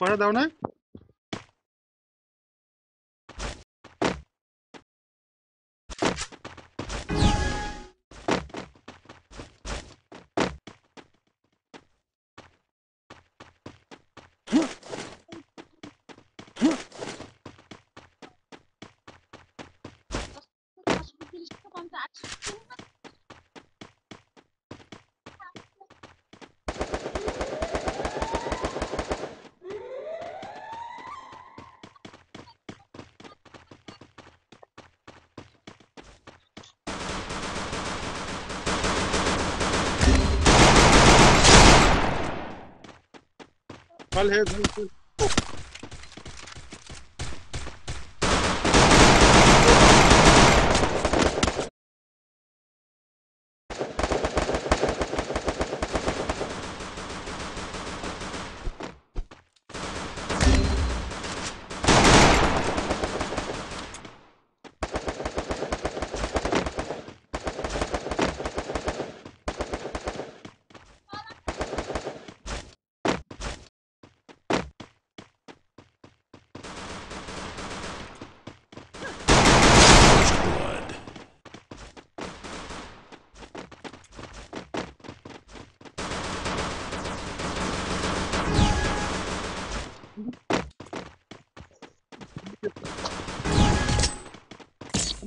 Fora da, né? कल है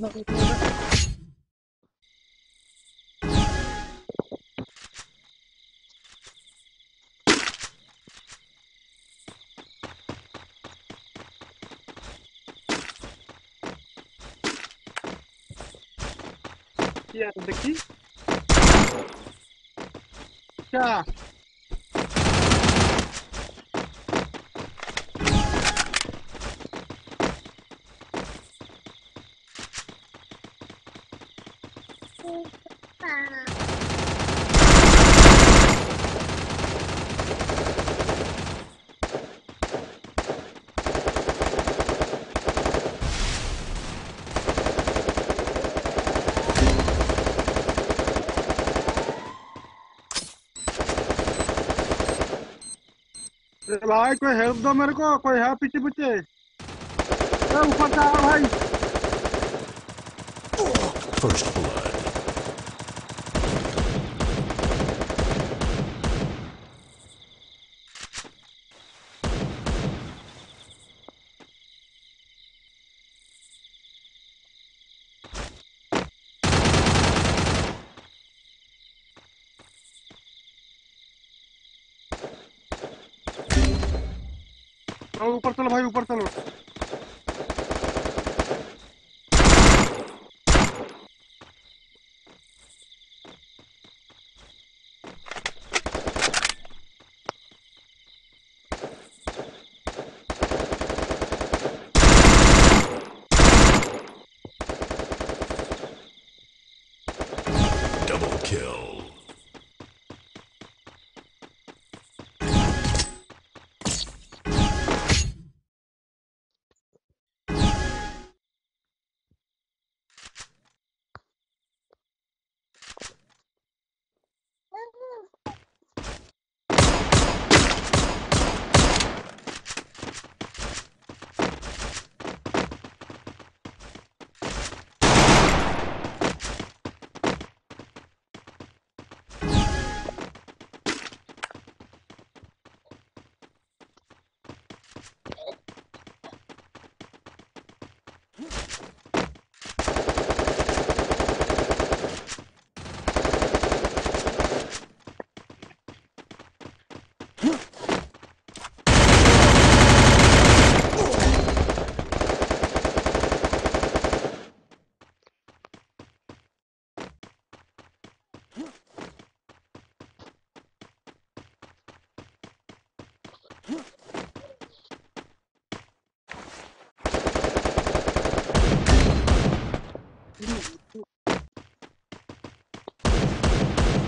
mesma leitura. que era. भाई कोई हेल्प दो मेरे को, कोई है पीछे पीछे ऊपर जा भाई First blood. चलो ऊपर चलो भाई ऊपर चलो Double kill.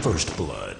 First blood.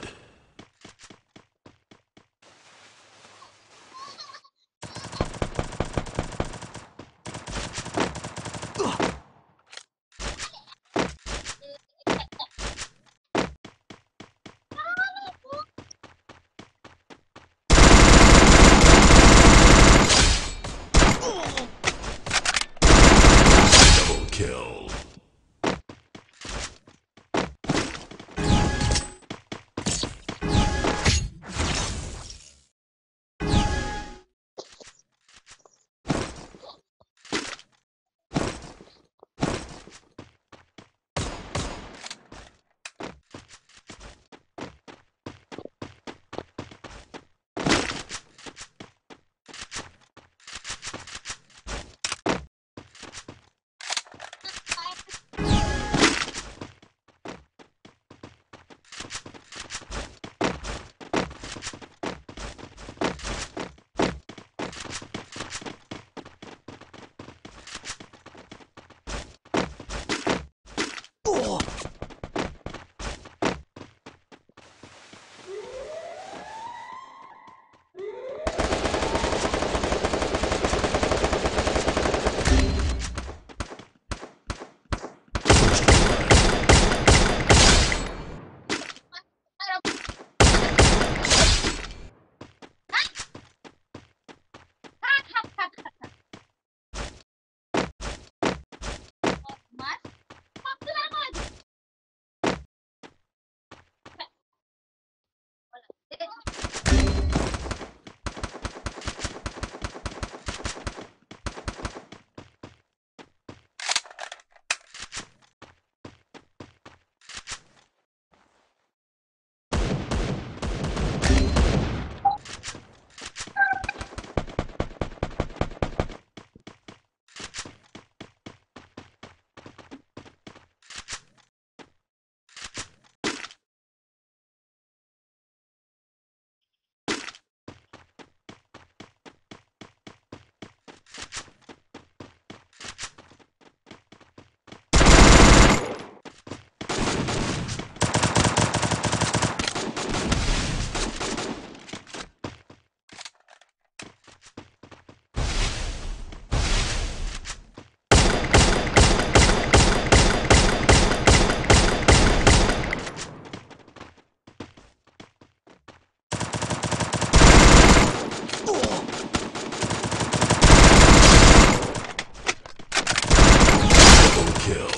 Kill.